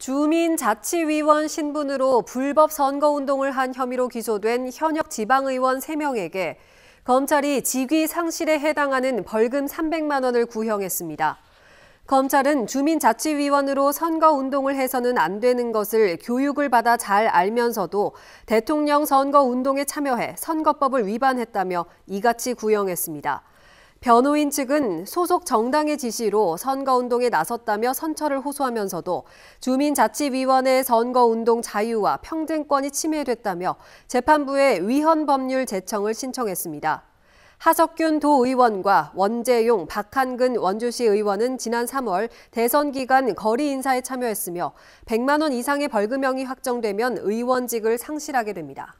주민자치위원 신분으로 불법 선거운동을 한 혐의로 기소된 현역 지방의원 3명에게 검찰이 직위 상실에 해당하는 벌금 300만 원을 구형했습니다. 검찰은 주민자치위원으로 선거운동을 해서는 안 되는 것을 교육을 받아 잘 알면서도 대통령 선거운동에 참여해 선거법을 위반했다며 이같이 구형했습니다. 변호인 측은 소속 정당의 지시로 선거운동에 나섰다며 선처를 호소하면서도 주민자치위원회 선거운동 자유와 평등권이 침해됐다며 재판부에 위헌 법률 제청을 신청했습니다. 하석균 도의원과 원재용, 박한근 원주시 의원은 지난 3월 대선 기간 거리 인사에 참여했으며 100만 원 이상의 벌금형이 확정되면 의원직을 상실하게 됩니다.